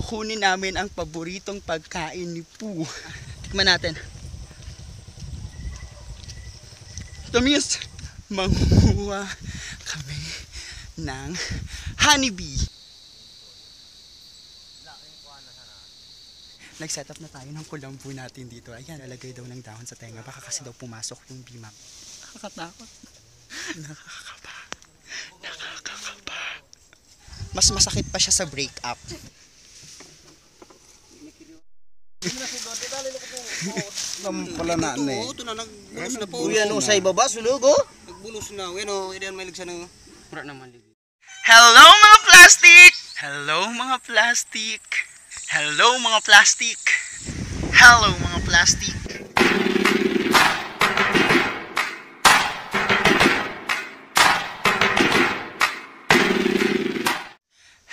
kukunin namin ang paboritong pagkain ni Pooh. Tikman natin. Tamis! Manguha kami ng honeybee. Nag-set up na tayo ng kulambu natin dito. Ayan, lalagay daw ng dahon sa tenga. Baka kasi daw pumasok yung bimap. Nakakatakot. Nakakakaba. Nakakakaba. Mas masakit pa siya sa break-up. Lam pala na ni. Oo, ito na, nagbulos na po. Uyan o sa ibaba, sulog o. Nagbulos na. Yan o, ilan may ligsa na. Mura naman ligsa. Hello mga plastic! Hello mga plastic! Hello mga plastic! Hello mga plastic!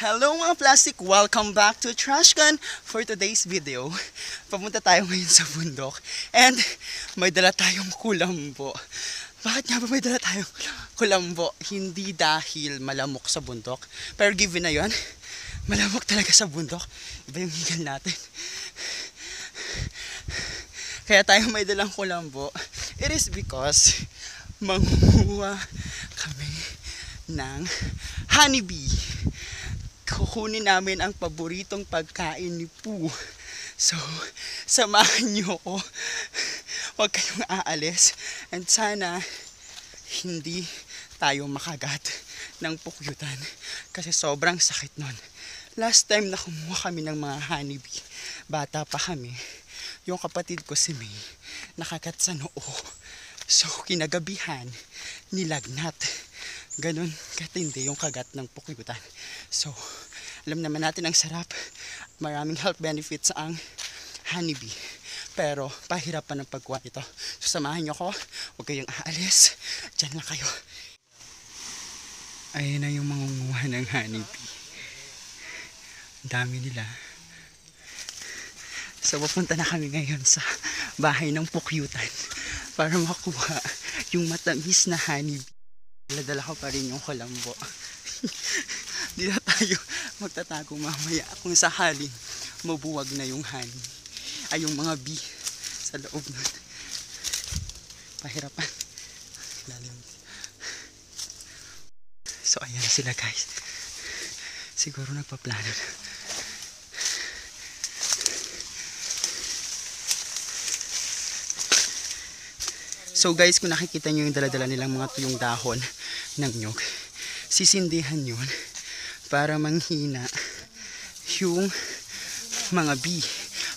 Hello mga plastic! Welcome back to Trash Can for today's video. Papunta tayo ngayon sa bundok and may dala tayong kulambo. Bakit nga ba may dala tayong kulambo? Hindi dahil malamok sa bundok. Pero given na yon, malamok talaga sa bundok. Iba yung higal natin. Kaya tayo may dalang kulambo. It is because manguha kami ng honeybee kukunin namin ang paboritong pagkain ni Pooh. So, samahan niyo ko. Huwag kayong aalis. And sana, hindi tayo makagat ng pukyutan. Kasi sobrang sakit nun. Last time na kumuha kami ng mga honeybee, bata pa kami, yung kapatid ko si May, nakagat sa noo. So, kinagabihan, nilagnat. Ganon katindi yung kagat ng pukyutan. So, alam naman natin ang sarap. Maraming health benefits ang honeybee. Pero, pahirapan ng pagkuha nito. So, samahan nyo ko. Huwag kayong aalis. Diyan lang kayo. Ayan na yung mangunguha ng honeybee. Ang dami nila. So, pupunta na kami ngayon sa bahay ng pukyutan para makuha yung matamis na honeybee. Dala-dala ko pa rin yung kulambo. Tayo magtatago mamaya kung sakaling mabuwag na yung honey. Ay, yung mga bee sa loob nun. Pahirapan. Lalim. So, ayan na sila guys. Siguro nagpaplano na. So guys, kung nakikita nyo yung daladala nilang mga tuyong dahon ng nyog, sisindihan yun para manghina yung mga bee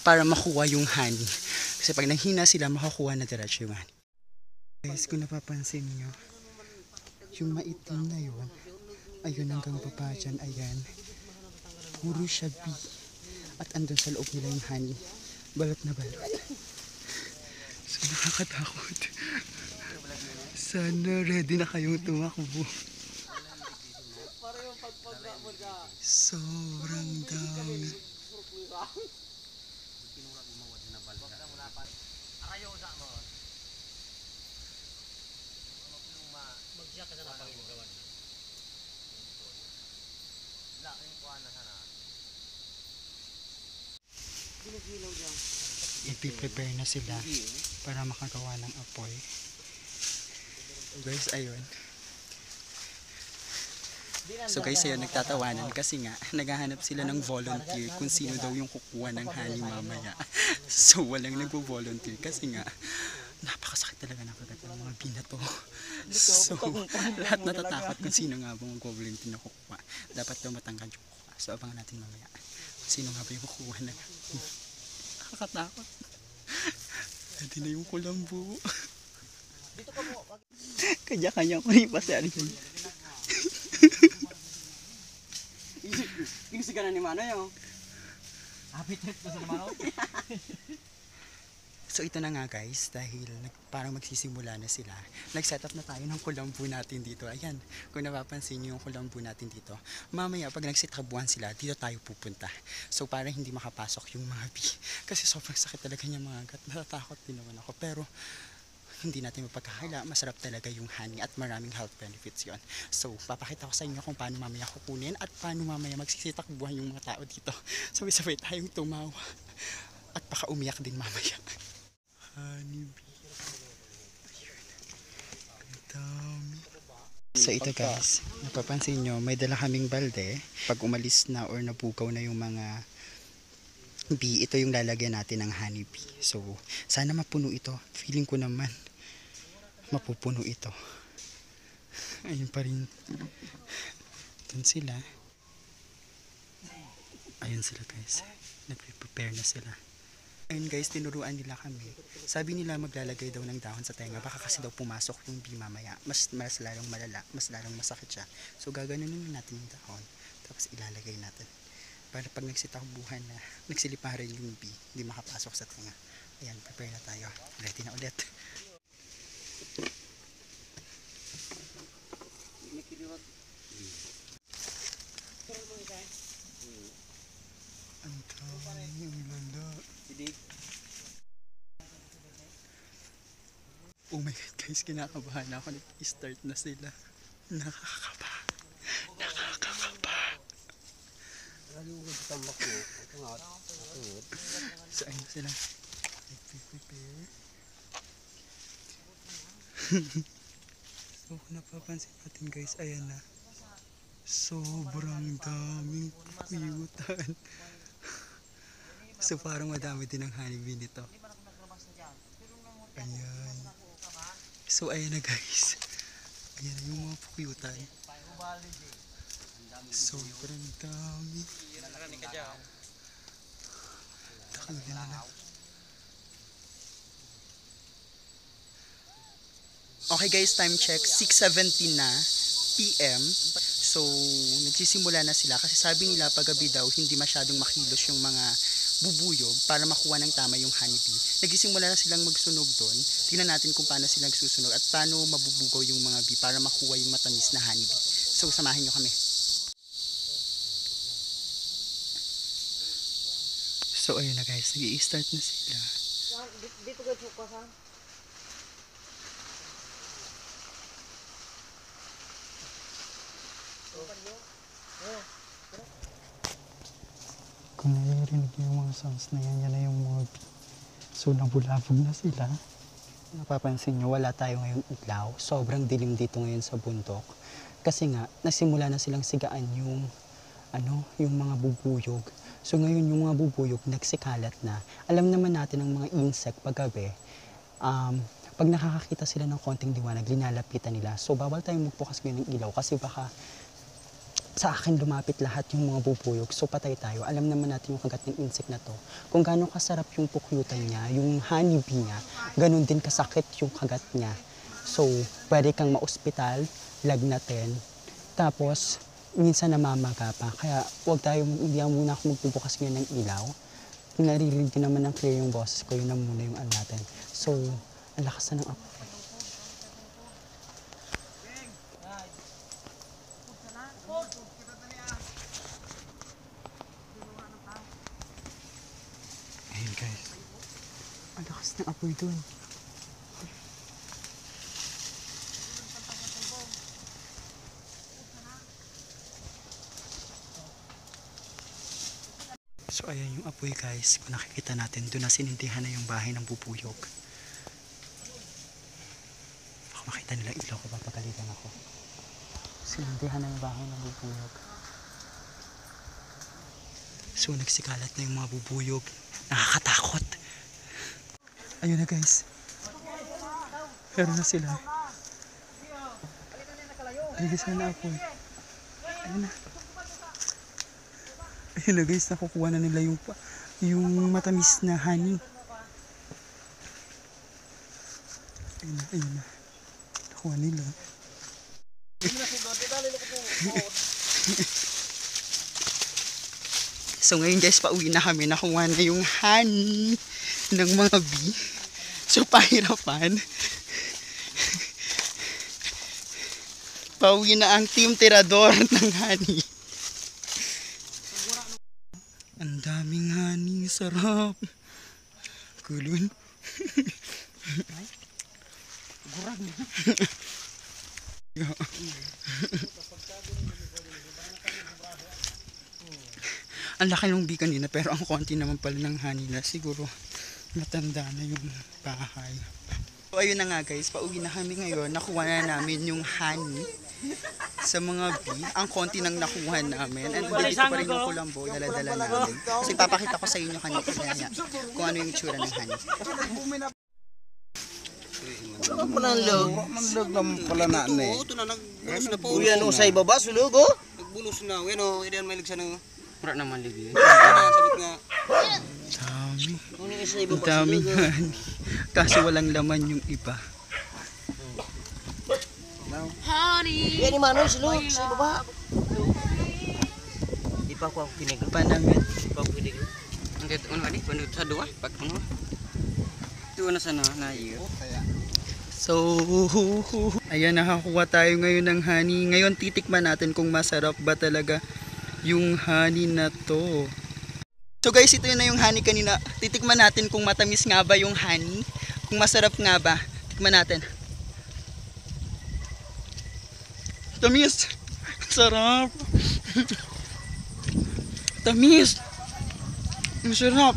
para makuha yung honey. Kasi pag nanghina sila, makakuha na diretso yung honey. Guys, kung napapansin nyo, yung maitim na yun, ayun hanggang baba dyan, ayan, puro siya bee. At andun sa loob nila yung honey. Balot na balot. So, nakakatakot. Sana ready na kayong tumakbo. Sobrang dami. Ipiprepare na sila para makagawa ng apoy. Guys, ayun. So guys, ayun, nagtatawanan kasi nga, naghahanap sila ng volunteer kung sino daw yung kukuha ng honey mamaya. So walang nagvo-volunteer kasi nga, napakasakit talaga ng kagat ng mga binato. So, lahat natatakot kung sino nga ba mag-volunteer na kukuha. Dapat daw matangkad yung kukuha. So abangan natin mamaya. Sino nga ba yung kukuha ng Nakakatakot. Pwede na yung kulambo. Kanya-kanya ko rin pasari dyan. Yung sigana ni Mano yun. So ito na nga guys, dahil nag, parang magsisimula na sila, nag-set up na tayo ng kulambu natin dito. Ayan, kung napapansin niyo yung kulambu natin dito. Mamaya pag nagsitabuhan sila, dito tayo pupunta. So para hindi makapasok yung mga bee. Kasi sobrang sakit talaga niya mga gat. Natatakot din naman ako. Pero hindi natin mapagkakala, masarap talaga yung honey at maraming health benefits yon. So, papakita ko sa inyo kung paano mamaya kukunin at paano mamaya magsisitakbuhan yung mga tao dito. Sabay-sabay tayong tumawa at baka umiyak din mamaya. Honey bee. Ayun. Ang dami. So ito guys, napapansin nyo, may dala kaming balde. Pag umalis na or napukaw na yung mga bee, ito yung lalagyan natin ng honey bee. So, sana mapuno ito. Feeling ko naman, mapupuno ito. Ayun pa rin. Doon sila. Ayun sila guys. Nagpe-prepare na sila. Ayun guys, tinuruan nila kami. Sabi nila maglalagay daw ng dahon sa tenga. Baka kasi daw pumasok yung bee mamaya. Mas, mas lalong malala. Mas lalong masakit siya. So gaganunin natin yung dahon. Tapos ilalagay natin. Para pag nagsitakbuhan na, nagsiliparan yung bee, hindi makapasok sa tenga. Ayan, prepare na tayo. Ready na ulit. Ang dami, ang lala. Oh my God guys, kinakabahan na ako. Nag-start na sila. Nakakakaba. Nakakakaba. So ayun sila. So kung napapansin natin guys, ayan na. Sobrang daming puyutan. so parang madami din ang honeybee nito. Ayan. So ayan na guys. Ayan na yung mga puyutan. Sobrang dami. Takagin na lang. Okay guys, time check. 6.17 na PM. So, nagsisimula na sila kasi sabi nila paggabi daw hindi masyadong makilos yung mga bubuyog para makuha ng tama yung honeybee. Nagsisimula na silang magsunog doon. Tingnan natin kung paano sila nagsusunog at paano mabubugaw yung mga bee para makuha yung matamis na honeybee. So, samahin nyo kami. So, ayun na guys. nag start na sila. Dito ka sa sa. Kung naririnig niyo yung mga sounds na yan, yan na yung mga. So, nabulabog na sila. Napapansin nyo, wala tayo ngayong ilaw. Sobrang dilim dito ngayon sa bundok. Kasi nga, nasimula na silang sigaan yung, ano, yung mga bubuyog. So, ngayon yung mga bubuyog, nagsikalat na. Alam naman natin ang mga insect paggabi, um, pag nakakakita sila ng konting liwanag, linalapitan nila. So, bawal tayong magbukas ngayon ng ilaw kasi baka sa akin lumapit lahat yung mga bubuyog. So patay tayo. Alam naman natin yung kagat ng insect na to. Kung gaano kasarap yung pukyutan niya, yung honeybee niya, ganun din kasakit yung kagat niya. So, pwede kang ma-ospital, lagnatin, tapos minsan namamaga pa. Kaya huwag tayo, hindi muna ako magbubukas ngayon ng ilaw. Naririnig ko naman ng clear yung boses ko, yun na muna yung ano natin. So, ang lakas na ng apoy. Ayun guys. Ang lakas ng apoy dun. So ayan yung apoy guys. Kung nakikita natin, doon na sinindihan na yung bahay ng bubuyog. Baka makita nila ilaw ko, papagalitan ako. Sinindihan na yung bahay ng bubuyog. So nagsikalat na yung mga bubuyog. Nakakatakot. Ayun na guys. Meron na sila. Aligisan na ako. Ayun na. Ayun na guys, nakukuha na nila yung yung matamis na honey. Ayun na, ayun na. Nakuha nila. So ngayon guys, pauwi na kami. Nakuha na yung honey ng mga bee. So pahirapan. pauwi na ang team tirador ng honey. Ang daming honey. Sarap. Kulun. ang laki ng bee kanina pero ang konti naman pala ng honey na siguro matanda na yung bahay. So ayun na nga guys, pauwi na kami ngayon. Nakuha na namin yung honey sa mga bee. Ang konti nang nakuha namin. And dito pa rin yung kulambo, dala-dala namin. Kasi papakita ko sa inyo kanina kanya kung ano yung itsura ng honey. Ano pa ng log? Man log naman pala na ni. oh, ito na, nagbulos na po. Uyan o sa ibaba, sulog oh. Nagbulos na. Yan o, idan may ligsa ng... Mura naman. Ano Sabit nga. Dami. Ano Ang oh. honey. Kaso walang laman yung iba. Yan yung manoy, sulog sa ibaba. Di pa ako ang pinig. Panamit. Di pa ako pinig. Hindi, ano ba di? Ano sa dua? Pag ano? Ito na sana na iyo. So, ayan nakakuha tayo ngayon ng honey. Ngayon titikman natin kung masarap ba talaga yung honey na to. So guys, ito na yung honey kanina. Titikman natin kung matamis nga ba yung honey. Kung masarap nga ba. Tikman natin. Tamis! Sarap! Tamis! Ang sarap!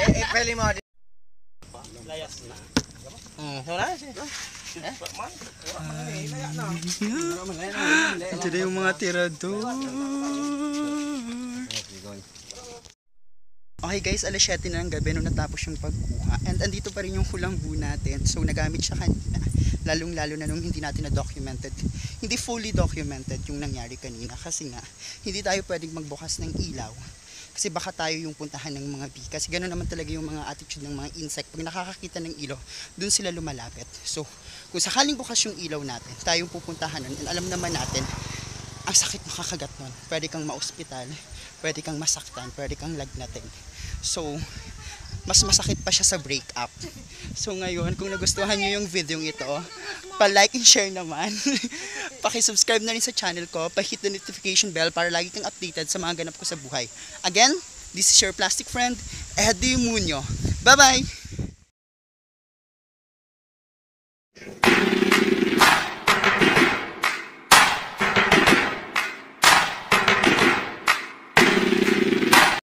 Eh, eh, pwede mo. Hmm. So na, Ito na yung mga tirador. Okay guys, alas 7 na ng gabi nung natapos yung pagkuha. And andito pa rin yung kulambu natin. So nagamit siya kanina. Lalong lalo na nung hindi natin na-documented. Hindi fully documented yung nangyari kanina. Kasi nga, hindi tayo pwedeng magbukas ng ilaw. Kasi baka tayo yung puntahan ng mga bee. Kasi gano'n naman talaga yung mga attitude ng mga insect. Pag nakakakita ng ilaw, dun sila lumalapit. So, kung sakaling bukas yung ilaw natin, tayong pupuntahan nun, and alam naman natin, ang sakit makakagat nun. Pwede kang maospital, pwede kang masaktan, pwede kang lagnatin. So, mas masakit pa siya sa breakup. So ngayon, kung nagustuhan nyo yung video ito, pa-like and share naman. Paki-subscribe na rin sa channel ko, pa-hit the notification bell para lagi kang updated sa mga ganap ko sa buhay. Again, this is your plastic friend, Eddie Munyo. Bye-bye!